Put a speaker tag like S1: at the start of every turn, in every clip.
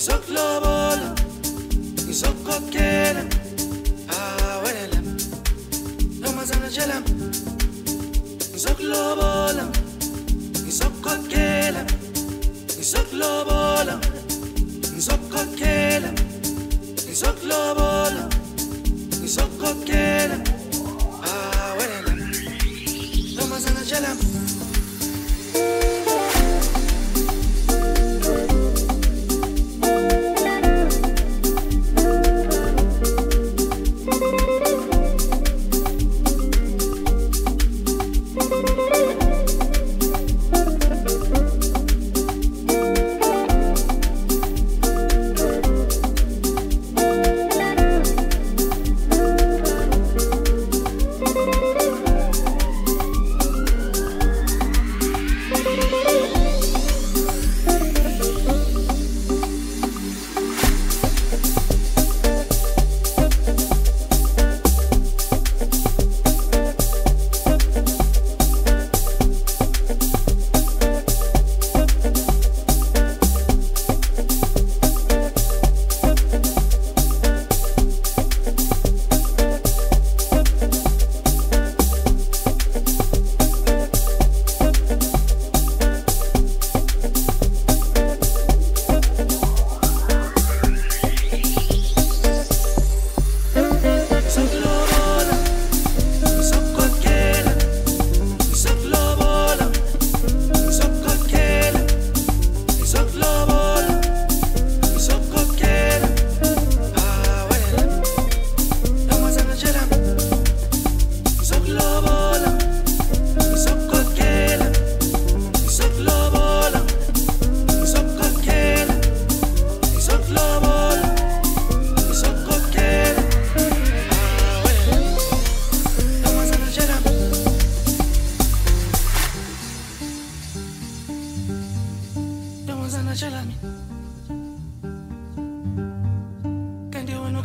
S1: ngizokulobola ngizokukhokhela ah wena ntombazana tshela ngizokulobola ngizokukhokhela ngizokulobola ngizokukhokhela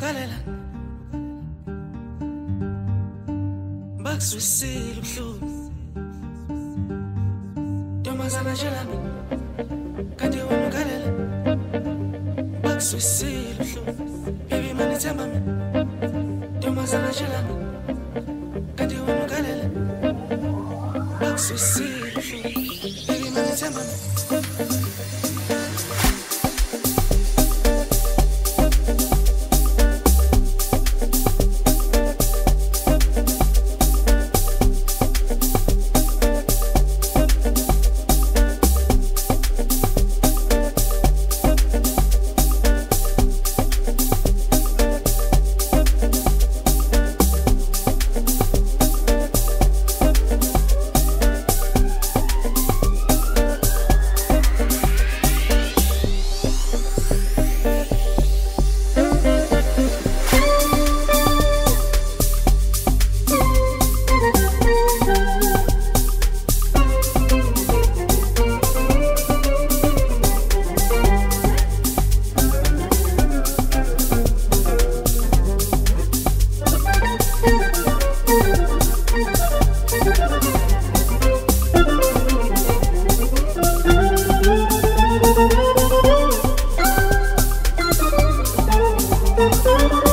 S1: ukhalela bakuzwisile ubuhlungu. Ntombazana tshela mina kanti wena ukhalela bakuzwisile ubuhlungu. Baby manithemba Ntombazana tshela mina kanti wena ukhalela bakuzwisile ubuhlungu Música